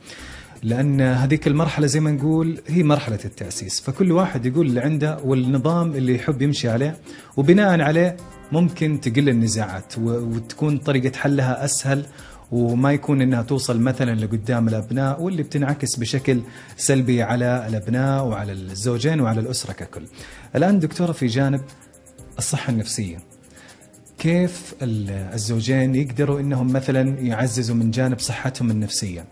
لأن هذيك المرحلة زي ما نقول هي مرحلة التأسيس. فكل واحد يقول اللي عنده والنظام اللي يحب يمشي عليه وبناء عليه ممكن تقل النزاعات وتكون طريقة حلها أسهل وما يكون إنها توصل مثلا لقدام الأبناء واللي بتنعكس بشكل سلبي على الأبناء وعلى الزوجين وعلى الأسرة ككل. الآن دكتورة في جانب الصحة النفسية. كيف ال- الزوجين يقدروا إنهم مثلا يعززوا من جانب صحتهم النفسية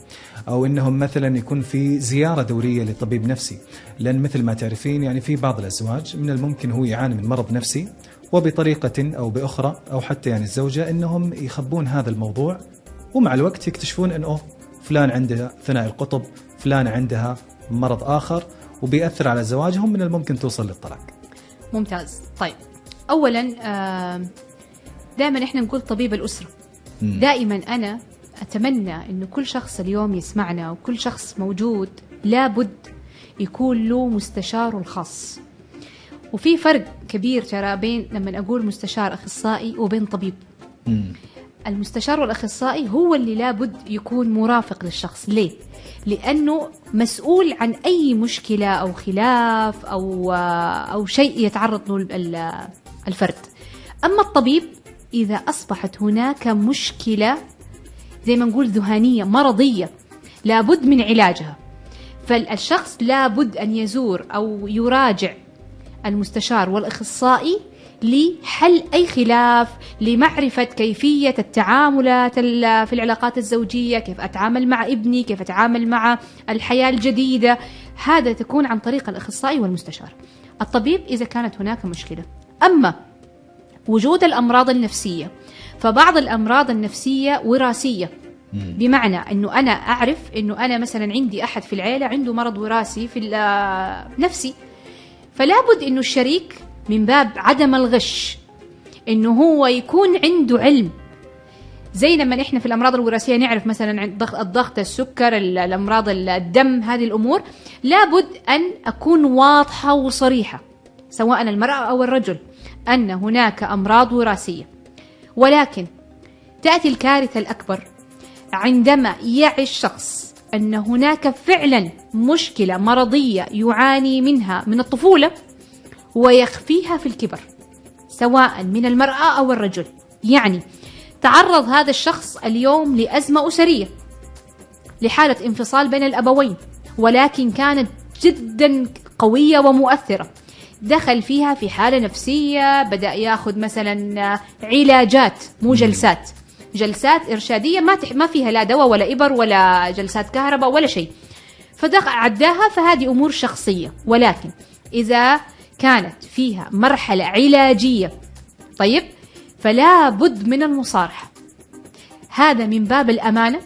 أو إنهم مثلا يكون في زيارة دورية لطبيب نفسي لأن مثل ما تعرفين يعني في بعض الأزواج من الممكن هو يعاني من مرض نفسي وبطريقة أو بأخرى أو حتى يعني الزوجة إنهم يخبون هذا الموضوع ومع الوقت يكتشفون إنه فلان عنده ثنائي القطب فلان عندها مرض آخر وبيأثر على زواجهم من الممكن توصل للطلاق. ممتاز. طيب اولا دائما إحنا نقول طبيب الأسرة. دائما أنا أتمنى إنه كل شخص اليوم يسمعنا وكل شخص موجود لابد يكون له مستشاره الخاص. وفي فرق كبير ترى بين لما أقول مستشار أخصائي وبين طبيب. المستشار والأخصائي هو اللي لابد يكون مرافق للشخص. ليه؟ لأنه مسؤول عن أي مشكلة أو خلاف أو أو شيء يتعرض له ال- الفرد. أما الطبيب إذا أصبحت هناك مشكلة زي ما نقول ذهانيه مرضية لابد من علاجها. فالشخص لابد أن يزور أو يراجع المستشار والأخصائي لحل أي خلاف لمعرفة كيفية التعاملات ال- في العلاقات الزوجية كيف أتعامل مع ابني كيف أتعامل مع الحياة الجديدة. هذا تكون عن طريق الأخصائي والمستشار. الطبيب إذا كانت هناك مشكلة. أما وجود الأمراض النفسية فبعض الأمراض النفسية وراثية. بمعنى إنه أنا أعرف إنه أنا مثلا عندي أحد في العيلة عنده مرض وراثي في نفسي. فلا بد إنه الشريك من باب عدم الغش إنه هو يكون عنده علم. زي لما إحنا في الأمراض الوراثية نعرف مثلا الضغط السكر ال- الأمراض ال- الدم هذه الأمور. لابد أن أكون واضحة وصريحة سواء المرأة أو الرجل أن هناك أمراض وراثية. ولكن تأتي الكارثة الأكبر عندما يعي الشخص أن هناك فعلا مشكلة مرضية يعاني منها من الطفولة. ويخفيها في الكبر سواء من المرأة أو الرجل. يعني تعرض هذا الشخص اليوم لأزمة أسرية لحالة انفصال بين الأبوين ولكن كانت جدا قوية ومؤثرة. دخل فيها في حالة نفسية بدأ يأخذ مثلا علاجات مو جلسات. جلسات إرشادية ما ما فيها لا دواء ولا إبر ولا جلسات كهرباء ولا شيء. فدخل عداها فهذه أمور شخصية. ولكن إذا كانت فيها مرحلة علاجية. طيب فلا بد من المصارحة. هذا من باب الأمانة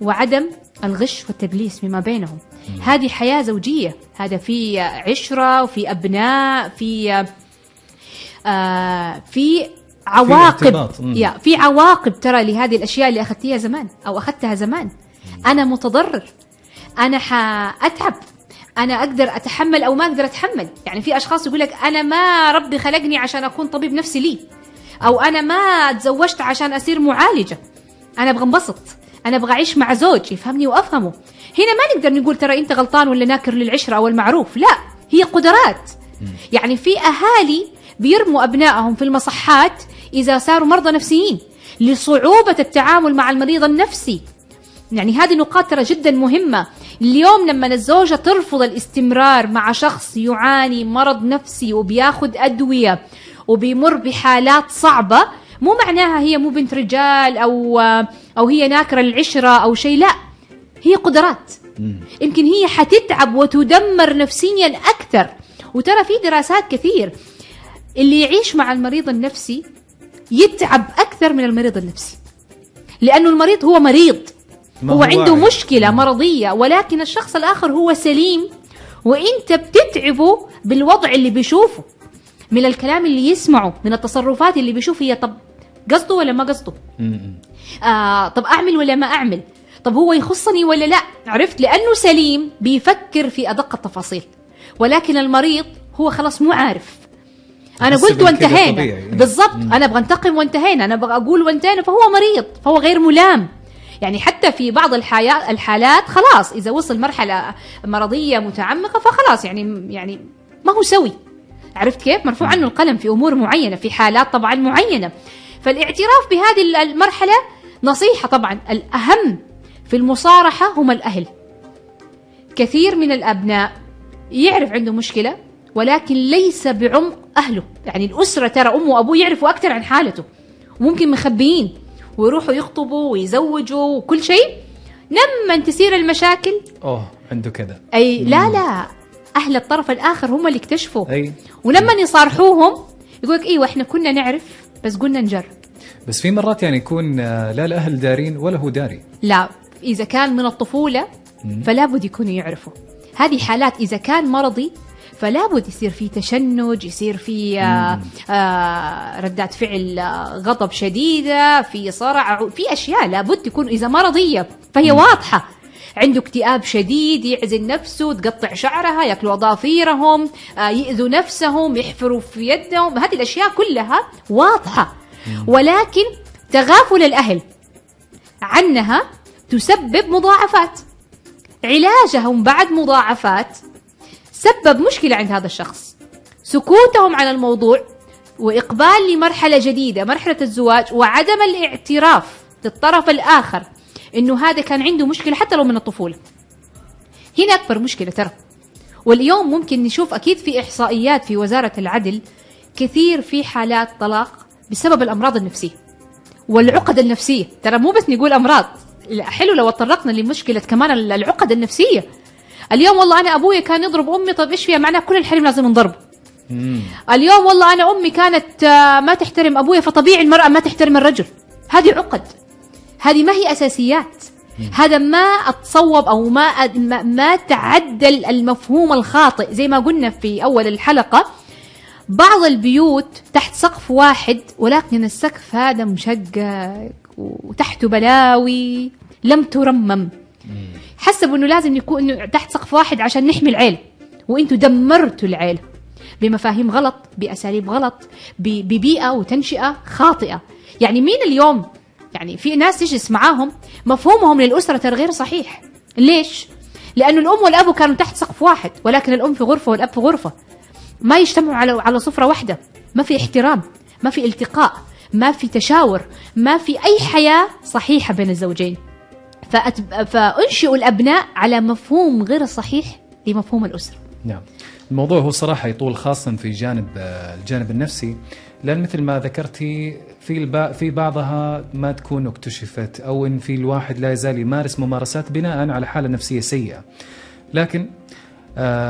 وعدم الغش والتدليس فيما بينهم. هذه حياة زوجية. هذا في عشرة وفي أبناء في آه في عواقب. يا في عواقب ترى لهذه الأشياء اللي أخذتيها زمان أو أخذتها زمان. أنا متضرر. أنا حأتعب. أنا أقدر أتحمل أو ما أقدر أتحمل. يعني في أشخاص يقول لك أنا ما ربي خلقني عشان أكون طبيب نفسي لي. أو أنا ما تزوجت عشان أصير معالجة. أنا أبغى انبسط. أنا أبغى أعيش مع زوج يفهمني وأفهمه. هنا ما نقدر نقول ترى أنت غلطان ولا ناكر للعشرة أو المعروف. لا هي قدرات. يعني في أهالي بيرموا أبنائهم في المصحات إذا صاروا مرضى نفسيين لصعوبة التعامل مع المريض النفسي. يعني هذه نقاط ترى جدا مهمة. اليوم لما الزوجة ترفض الاستمرار مع شخص يعاني مرض نفسي وبياخد أدوية وبيمر بحالات صعبة مو معناها هي مو بنت رجال أو أو هي ناكرة العشرة أو شيء لا. هي قدرات. يمكن هي حتتعب وتدمر نفسيا أكثر. وترى في دراسات كثير اللي يعيش مع المريض النفسي يتعب أكثر من المريض النفسي. لأنه المريض هو مريض. هو هو عنده واعي. مشكلة مرضية ولكن الشخص الآخر هو سليم وإنت بتتعبه بالوضع اللي بيشوفه من الكلام اللي يسمعه من التصرفات اللي بيشوف هي طب قصده ولا ما قصده. آه طب أعمل ولا ما أعمل؟ طب هو يخصني ولا لا؟ عرفت؟ لأنه سليم بيفكر في أدق التفاصيل ولكن المريض هو خلاص مو عارف. أنا قلت وانتهينا. بالضبط. أنا أبغى انتقم وانتهينا. أنا أبغى أقول وانتهينا فهو مريض فهو غير ملام. يعني حتى في بعض الحالات خلاص إذا وصل مرحلة مرضية متعمقة فخلاص يعني يعني ما هو سوي. عرفت كيف؟ مرفوع عنه القلم في أمور معينة في حالات طبعا معينة. فالاعتراف بهذه المرحلة نصيحة طبعا. الأهم في المصارحة هم الأهل. كثير من الأبناء يعرف عنده مشكلة ولكن ليس بعمق أهله. يعني الأسرة ترى أمه وأبوه يعرفوا أكثر عن حالته. وممكن مخبيين. ويروحوا يخطبوا ويزوجوا وكل شيء. لما تسير المشاكل. أوه عنده كذا أي لا لا أهل الطرف الآخر هم اللي اكتشفوا. أي. ولما يصارحوهم يقول لك أيوه إحنا كنا نعرف بس قلنا نجرب. بس في مرات يعني يكون آه، لا الاهل دارين ولا هو داري. لا إذا كان من الطفولة فلا بد يكونوا يعرفوا. هذه حالات إذا كان مرضي فلا بد يصير في تشنج يصير في آه آه ردات فعل آه غضب شديدة في صرع في أشياء لابد تكون إذا مرضيه فهي واضحة. عنده اكتئاب شديد يعزل نفسه تقطع شعرها ياكلوا أظافيرهم يأذوا نفسهم يحفروا في يدهم. هذه الأشياء كلها واضحة. ولكن تغافل الأهل عنها تسبب مضاعفات. علاجهم بعد مضاعفات سبب مشكلة عند هذا الشخص. سكوتهم عن الموضوع وإقبال لمرحلة جديدة مرحلة الزواج وعدم الاعتراف للطرف الآخر إنه هذا كان عنده مشكلة حتى لو من الطفولة. هنا أكبر مشكلة ترى. واليوم ممكن نشوف أكيد في إحصائيات في وزارة العدل كثير في حالات طلاق بسبب الأمراض النفسية والعقد النفسية. ترى مو بس نقول أمراض حلو لو تطرقنا لمشكلة كمان العقد النفسية. اليوم والله أنا أبويا كان يضرب أمي طب إيش فيها؟ معناه كل الحريم لازم نضربه. اليوم والله أنا أمي كانت آه، ما تحترم أبويا فطبيعي المرأة ما تحترم الرجل. هذه عقد. هذه ما هي أساسيات. هذا ما أتصوب أو ما, ما تعدل المفهوم الخاطئ. زي ما قلنا في أول الحلقة بعض البيوت تحت سقف واحد ولكن السقف هذا مشقق وتحته بلاوي لم ترمم. حسبوا إنه لازم يكون إنه تحت سقف واحد عشان نحمي العيله وأنتم دمرتوا العيله بمفاهيم غلط بأساليب غلط ببيئة وتنشئة خاطئة. يعني مين اليوم؟ يعني في ناس تجلس معاهم مفهومهم للأسرة ترى غير صحيح. ليش؟ لأنه الأم والأب كانوا تحت سقف واحد ولكن الأم في غرفة والأب في غرفة. ما يجتمعوا على على سفرة واحدة. ما في احترام ما في التقاء ما في تشاور ما في أي حياة صحيحة بين الزوجين. فأتب... فأنشئوا الأبناء على مفهوم غير صحيح لمفهوم الأسرة. نعم. الموضوع هو صراحة يطول خاصة في جانب الجانب النفسي لأن مثل ما ذكرتي في الب... في بعضها ما تكون اكتشفت أو إن في الواحد لا يزال يمارس ممارسات بناء على حالة نفسية سيئة. لكن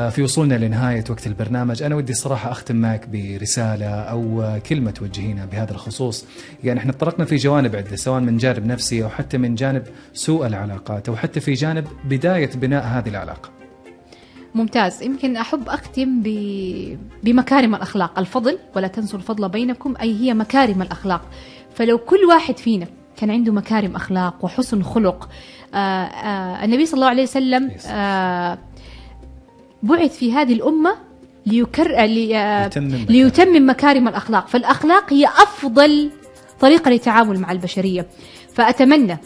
في وصولنا لنهاية وقت البرنامج. أنا ودي صراحة أختم معك برسالة أو آه، كلمة توجهينها بهذا الخصوص. يعني إحنا تطرقنا في جوانب عدة سواء من جانب نفسي أو حتى من جانب سوء العلاقات أو حتى في جانب بداية بناء هذه العلاقة. ممتاز. يمكن أحب أختم ب... بمكارم الأخلاق. الفضل ولا تنسوا الفضل بينكم أي هي مكارم الأخلاق. فلو كل واحد فينا كان عنده مكارم أخلاق وحسن خلق آه آه النبي صلى الله عليه وسلم آه بعث في هذه الأمة ليكر... لي... آه، يتمم مكارم. ليتمم مكارم الأخلاق. فالأخلاق هي أفضل طريقة للتعامل مع البشرية. فأتمنى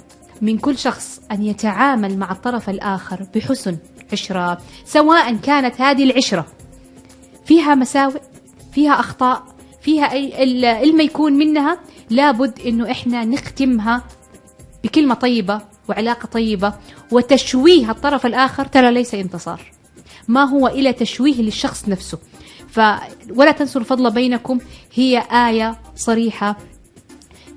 من كل شخص أن يتعامل مع الطرف الآخر بحسن عشرة سواء كانت هذه العشرة. فيها مساوئ فيها أخطاء فيها أي- الما يكون منها لابد إنه إحنا نختمها بكلمة طيبة وعلاقة طيبة وتشويه الطرف الآخر. ترى ليس انتصار. ما هو الا تشويه للشخص نفسه. ف ولا تنسوا الفضل بينكم. هي آية صريحة.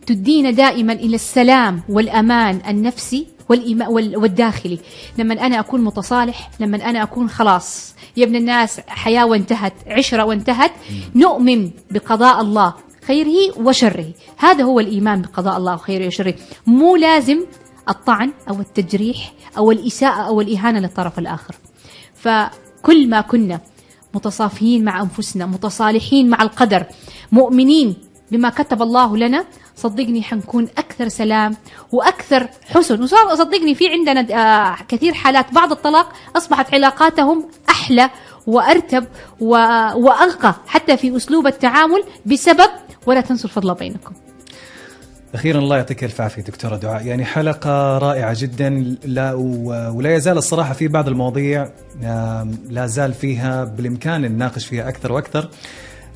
تدينا دائما إلى السلام والأمان النفسي والداخلي. لما أنا أكون متصالح لما أنا أكون خلاص. يا ابن الناس حياة وانتهت عشرة وانتهت. نؤمن بقضاء الله خيره وشره. هذا هو الإيمان بقضاء الله خيره وشره. مو لازم الطعن أو التجريح أو الإساءة أو الإهانة للطرف الآخر. فكل ما كنا متصافيين مع أنفسنا متصالحين مع القدر مؤمنين بما كتب الله لنا صدقني حنكون أكثر سلام وأكثر حسن وصدقني في عندنا آه، كثير حالات بعد الطلاق أصبحت علاقاتهم أحلى وأرتب. وأنقى حتى في أسلوب التعامل بسبب ولا تنسوا الفضل بينكم أخيرا الله يعطيك الف عافية دكتورة دعاء. يعني حلقة رائعة جدا. لا ولا يزال الصراحة في بعض المواضيع لا زال فيها بالإمكان نناقش فيها أكثر وأكثر.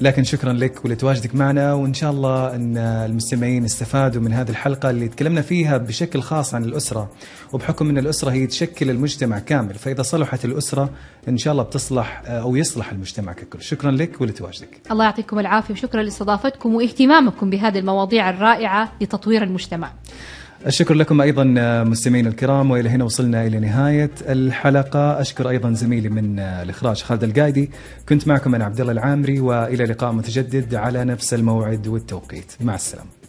لكن شكرا لك ولتواجدك معنا وإن شاء الله أن المستمعين استفادوا من هذه الحلقة اللي تكلمنا فيها بشكل خاص عن الأسرة وبحكم أن الأسرة هي تشكل المجتمع كامل فإذا صلحت الأسرة إن شاء الله بتصلح أو يصلح المجتمع ككل. شكرا لك ولتواجدك. الله يعطيكم العافية وشكرا لاستضافتكم واهتمامكم بهذه المواضيع الرائعة لتطوير المجتمع. الشكر لكم أيضا مستمعينا الكرام وإلى هنا وصلنا إلى نهاية الحلقة. أشكر أيضا زميلي من الإخراج خالد القايدي. كنت معكم أنا عبد الله العامري وإلى لقاء متجدد على نفس الموعد والتوقيت. مع السلامة.